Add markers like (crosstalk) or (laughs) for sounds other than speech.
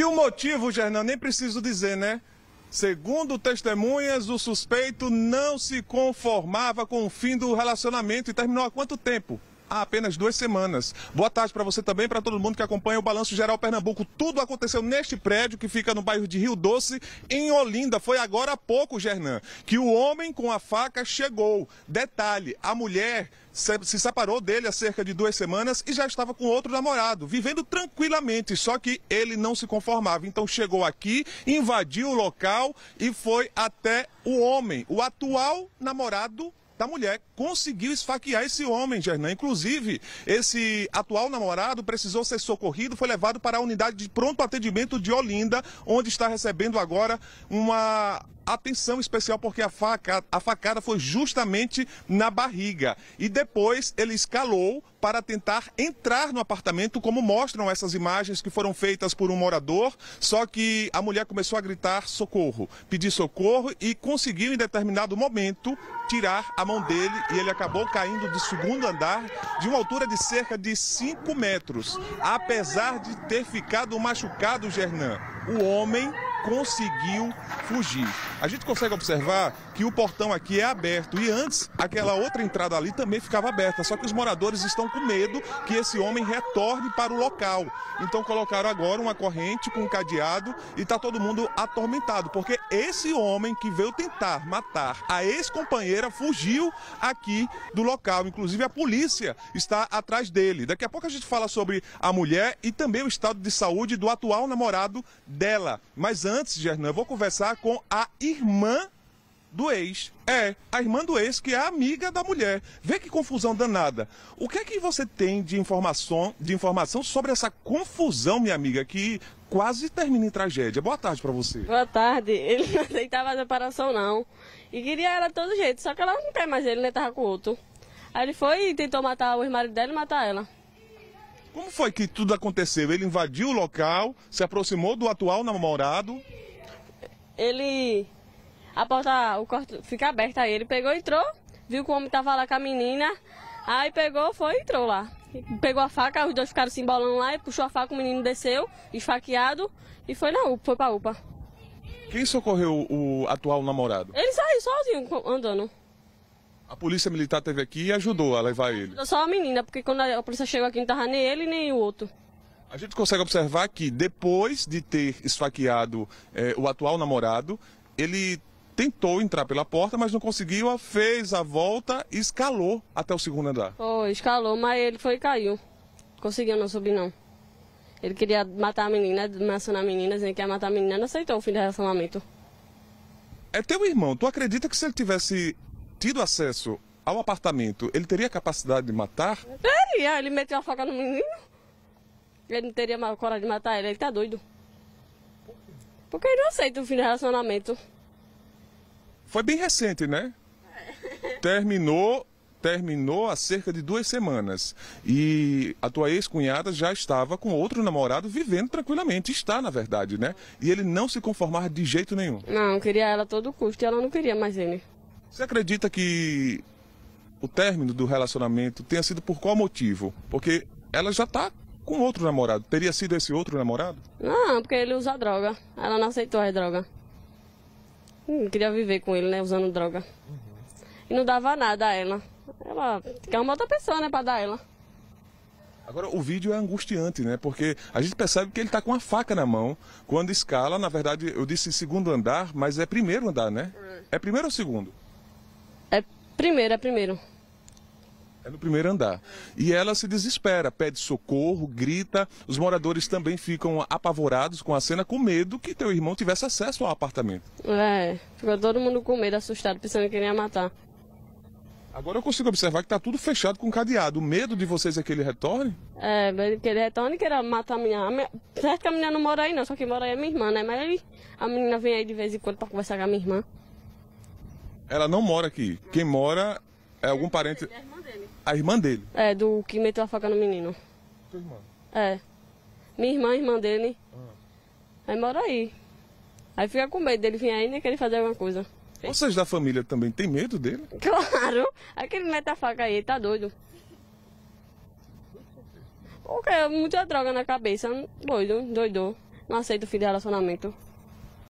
E o motivo, Gernan, nem preciso dizer, né? Segundo testemunhas, o suspeito não se conformava com o fim do relacionamento e terminou há quanto tempo? Há apenas duas semanas. Boa tarde para você também, para todo mundo que acompanha o Balanço Geral Pernambuco. Tudo aconteceu neste prédio que fica no bairro de Rio Doce, em Olinda. Foi agora há pouco, Gernan, que o homem com a faca chegou. Detalhe, a mulher se separou dele há cerca de duas semanas e já estava com outro namorado, vivendo tranquilamente, só que ele não se conformava. Então chegou aqui, invadiu o local e foi até o homem, o atual namorado da mulher conseguiu esfaquear esse homem, Gernan. Inclusive, esse atual namorado precisou ser socorrido, foi levado para a unidade de pronto atendimento de Olinda, onde está recebendo agora uma atenção especial porque a, faca, a facada foi justamente na barriga. E depois ele escalou para tentar entrar no apartamento, como mostram essas imagens que foram feitas por um morador. Só que a mulher começou a gritar socorro, pedir socorro e conseguiu em determinado momento tirar a mão dele e ele acabou caindo do segundo andar de uma altura de cerca de 5 metros. Apesar de ter ficado machucado, Gernan, o homem conseguiu fugir. A gente consegue observar que o portão aqui é aberto e antes aquela outra entrada ali também ficava aberta, só que os moradores estão com medo que esse homem retorne para o local. Então colocaram agora uma corrente com um cadeado e está todo mundo atormentado, porque esse homem que veio tentar matar a ex-companheira fugiu aqui do local. Inclusive a polícia está atrás dele. Daqui a pouco a gente fala sobre a mulher e também o estado de saúde do atual namorado dela. Mas antes, Gernan, eu vou conversar com a irmã do ex. É, a irmã do ex, que é amiga da mulher. Vê que confusão danada. O que é que você tem de informação, de informação sobre essa confusão, minha amiga, que quase termina em tragédia? Boa tarde para você. Boa tarde. (laughs) Ele não aceitava a separação, não. E queria ela de todo jeito, só que ela não quer mais ele, né? Tava com outro. Aí ele foi e tentou matar o ex-marido dela e matar ela. Como foi que tudo aconteceu? Ele invadiu o local, se aproximou do atual namorado. Ele. A porta, o quarto fica aberta aí. Ele pegou e entrou, viu que o homem tava lá com a menina. Aí pegou, foi e entrou lá. Pegou a faca, os dois ficaram se embolando lá e puxou a faca, o menino desceu, esfaqueado, e foi na UPA, foi pra UPA. Quem socorreu o atual namorado? Ele saiu sozinho andando. A polícia militar teve aqui e ajudou a levar ele. Só a menina, porque quando a polícia chegou aqui não tava nem ele nem o outro. A gente consegue observar que depois de ter esfaqueado eh, o atual namorado, ele tentou entrar pela porta, mas não conseguiu, fez a volta e escalou até o segundo andar. Foi, escalou, mas ele foi e caiu. Conseguiu não subir não. Ele queria matar a menina, ameaçando a menina, dizendo que ia matar a menina, não aceitou o fim do relacionamento. É teu irmão, tu acredita que se ele tivesse tido acesso ao apartamento, ele teria capacidade de matar? Teria, ele meteu a faca no menino. Ele não teria mais coragem de matar ele, ele tá doido. Porque ele não aceita o fim do relacionamento. Foi bem recente, né? Terminou, terminou há cerca de duas semanas. E a tua ex-cunhada já estava com outro namorado vivendo tranquilamente. Está, na verdade, né? E ele não se conformava de jeito nenhum. Não, queria ela a todo custo e ela não queria mais ele. Você acredita que o término do relacionamento tenha sido por qual motivo? Porque ela já está com outro namorado. Teria sido esse outro namorado? Não, porque ele usa droga. Ela não aceitou a droga. Hum, queria viver com ele, né? Usando droga. Uhum. E não dava nada a ela. Ela quer uma outra pessoa, né? Pra dar ela. Agora, o vídeo é angustiante, né? Porque a gente percebe que ele está com uma faca na mão. Quando escala, na verdade, eu disse segundo andar, mas é primeiro andar, né? É primeiro ou segundo? Primeiro, é primeiro. É no primeiro andar. E ela se desespera, pede socorro, grita. Os moradores também ficam apavorados com a cena, com medo que teu irmão tivesse acesso ao apartamento. É, ficou todo mundo com medo, assustado, pensando que ele ia matar. Agora eu consigo observar que está tudo fechado com cadeado. O medo de vocês é que ele retorne? É, que ele retorne e queira matar a menina. A minha... Certo que a menina não mora aí não, só que mora aí é minha irmã, né? Mas ele... a menina vem aí de vez em quando para conversar com a minha irmã. Ela não mora aqui. Quem mora é algum parente. É a irmã dele. A irmã dele? É, do que meteu a faca no menino. Tua irmã? É. Minha irmã, irmã dele. Ah. Aí mora aí. Aí fica com medo dele vir aí e querer fazer alguma coisa. Vocês da família também têm medo dele? (laughs) Claro. Aquele mete a faca aí, tá doido. Porque muita droga na cabeça. Doido, doido. não aceito o fim de relacionamento.